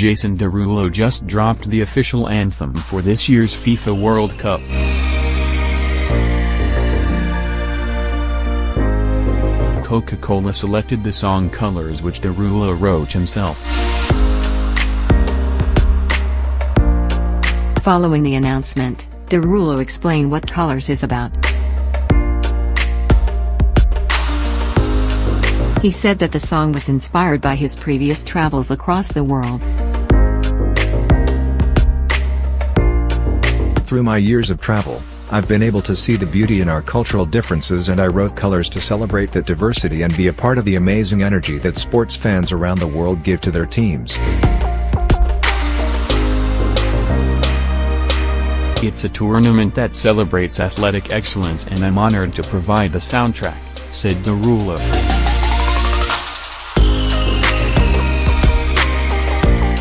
Jason Derulo just dropped the official anthem for this year's FIFA World Cup. Coca-Cola selected the song Colors which Derulo wrote himself. Following the announcement, Derulo explained what Colors is about. He said that the song was inspired by his previous travels across the world. Through my years of travel, I've been able to see the beauty in our cultural differences and I wrote colors to celebrate that diversity and be a part of the amazing energy that sports fans around the world give to their teams. It's a tournament that celebrates athletic excellence and I'm honored to provide the soundtrack, said Derulo.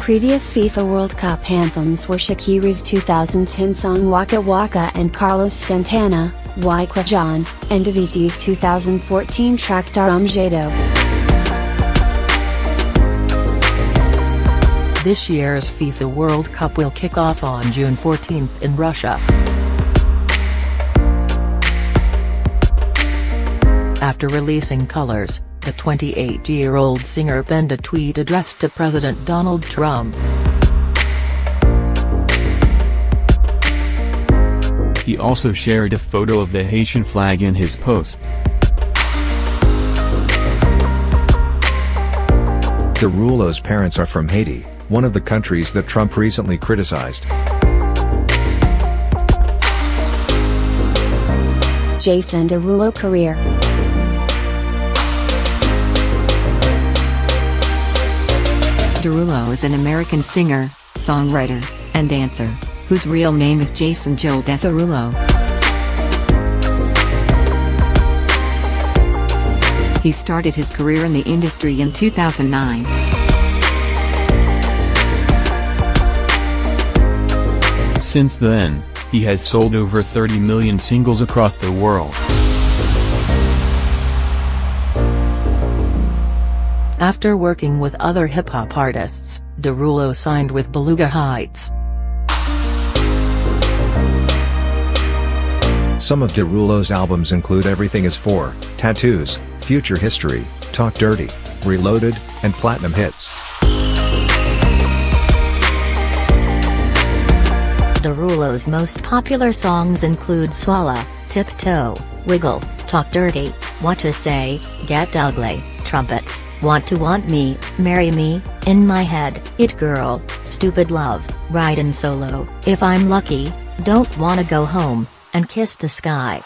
Previous FIFA World Cup anthems were Shakira's 2010 song Waka Waka and Carlos Santana, Wyclef Jean, and Avicii's 2014 track Darum Jado. This year's FIFA World Cup will kick off on June 14 in Russia. After releasing Colors, the 28-year-old singer penned a tweet addressed to President Donald Trump. He also shared a photo of the Haitian flag in his post. Derulo's parents are from Haiti, one of the countries that Trump recently criticized. Jason Derulo career Derulo is an American singer, songwriter, and dancer, whose real name is Jason Joe Derulo. He started his career in the industry in 2009. Since then, he has sold over 30 million singles across the world. After working with other hip-hop artists, Derulo signed with Beluga Heights. Some of Derulo's albums include Everything Is 4, Tattoos, Future History, Talk Dirty, Reloaded, and Platinum Hits. Derulo's most popular songs include Swalla, Tiptoe, Wiggle, Talk Dirty, What to Say, Get Ugly, Trumpets, Want to Want Me, Marry Me, In My Head, It Girl, Stupid Love, Ridin' Solo, If I'm Lucky, Don't Wanna Go Home, and Kiss the Sky.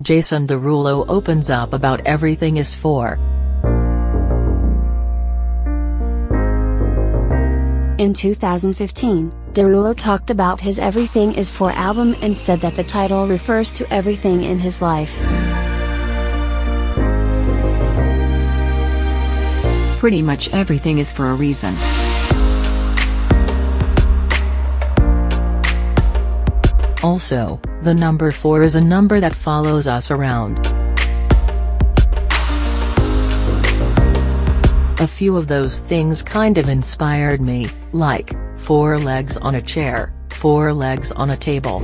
Jason Derulo opens up about Everything Is 4. In 2015, Derulo talked about his Everything Is 4 album and said that the title refers to everything in his life. Pretty much everything is for a reason. Also, the number 4 is a number that follows us around. A few of those things kind of inspired me, like, four legs on a chair, four legs on a table.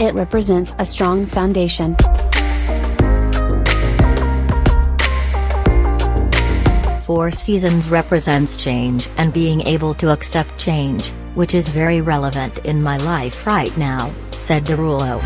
It represents a strong foundation. Four seasons represents change and being able to accept change, which is very relevant in my life right now, said Derulo.